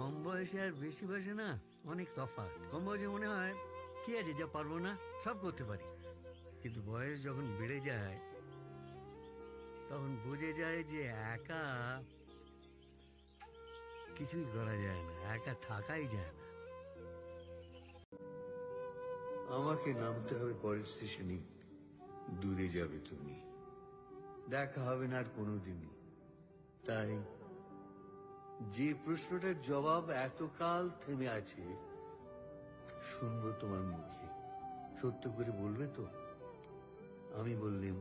কম বয়সে আর বেশি বয়সে না অনেক তফাৎ। কম বয়সে মনে হয়, কি আছে যা পারব না, সব করতে পারি। কিন্তু বয়স যখন বেড়ে যায়, তখন বুঝে যায় যে একা কিছুই করা যায় না, একা থাকাই যায় না। আমাকে নামতে হবে পরের স্টেশনে, দূরে যাবে তুমি। দেখা হবে না আর কোনোদিনই। তাই যে প্রশ্নটার জবাব এতকাল থেমে আছে, শুনব তোমার মুখে। সত্য করে বলবে তো? আমি বললেম